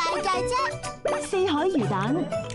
大姐姐四海鱼蛋。